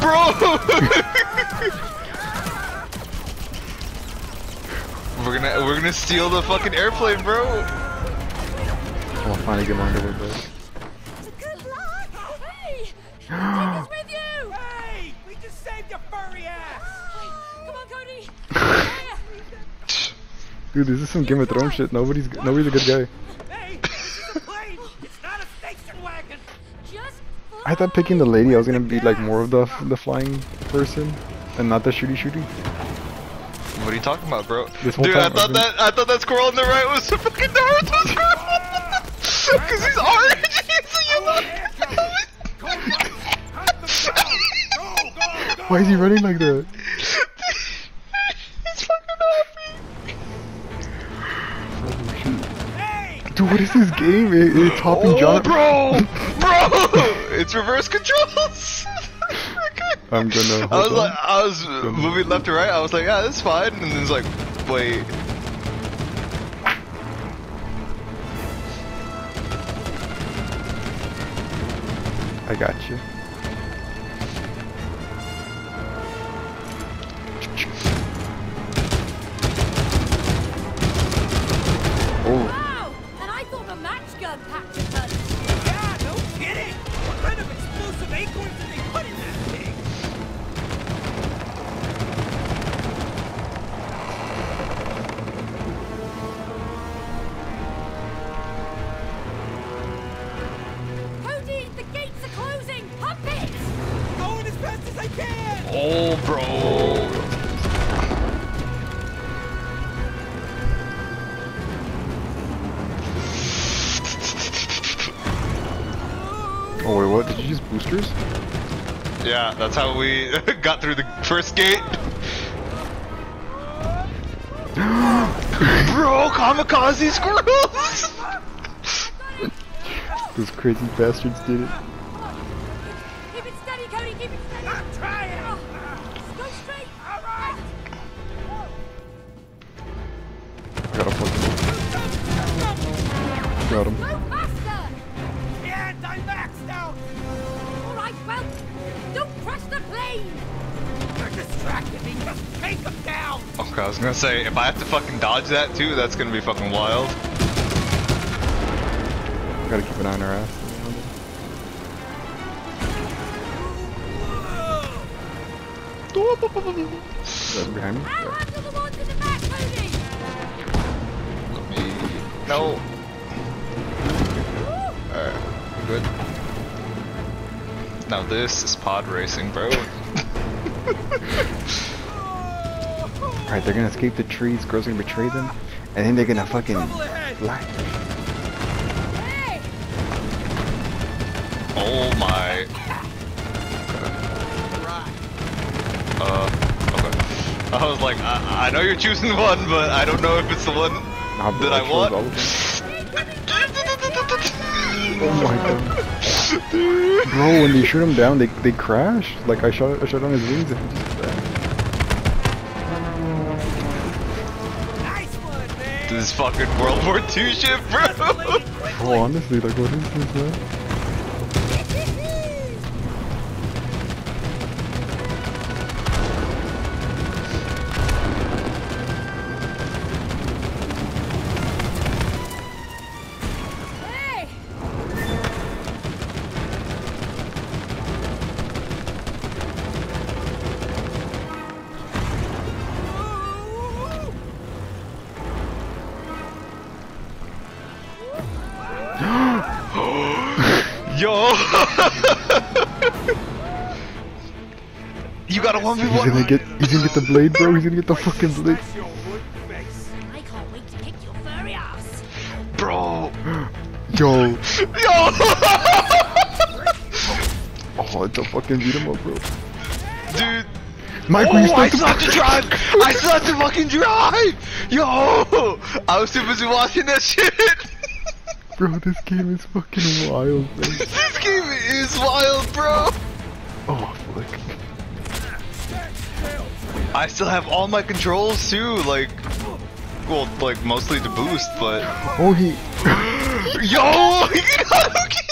we're gonna we're gonna steal the fucking airplane, bro. Oh, finally get my underwear back. Good luck! Hey! Take us with you! Hey! We just saved your furry ass! Come on, Cody! Dude, this is some Game of Thrones shit. Nobody's nobody's a good guy. I thought picking the lady, I was gonna be like more of the the flying person, and not the shooty shooty. What are you talking about, bro? This whole Dude, I time I've thought been- that I thought that squirrel on the right was the fucking Naruto squirrel. Cause he's orange. He's a yellow. Why is he running like that? he's fucking happy. Hey! Dude, what is this game? It, it's hopping Oh, John. bro, bro, it's reverse controls. I'm gonna. I was hold like. I was moving left to right. I was like, yeah, that's fine. And then it's like, wait. I got you. Oh, Wow! And I thought the match gun packed Oh, bro. oh wait, what? Did you use boosters? Yeah, that's how we got through the first gate. Bro, kamikaze squirrels! Those crazy bastards did it. Keep it steady, Cody, keep it steady! Got him. Go faster! And I'm maxed out! Alright, well, don't crush the plane! They're distracting me! Just take them down! Okay, I was gonna say, if I have to fucking dodge that too, that's gonna be fucking wild. Gotta keep an eye on our ass. Behind me? I'll Yeah. handle the ones in the back, Cody! Let me... No. Alright, good. Now this is pod racing, bro. Alright, they're gonna escape the trees, girls gonna betray them, and then they're gonna fucking Trouble ahead! fly. Oh my... Uh, okay. I was like, I, I know you're choosing one, but I don't know if it's the one Nah, bro, that I chose want. All of them. Oh my god. Bro, when they shoot him down, they they crash. Like I shot I shot on his wings and he just. Nice one, man! This is fucking World War II shit, bro. Bro, honestly, like what is this, man? Yo. you got a 1v1! He's gonna get he's gonna get the blade, bro. He's gonna get the fucking blade. That's your wood face! I can't wait to kick your furry ass! bro. Yo, Yo. oh, it's a fucking beat him up, bro. Dude. Mike, oh, I still have to drive! I still have to fucking drive! Yo! I was too busy watching that shit! Bro, this game is fucking wild, man. this game is wild, bro! Oh, fuck. I still have all my controls too, like... Well, like, mostly to boost, but... Oh, he... Yo! He got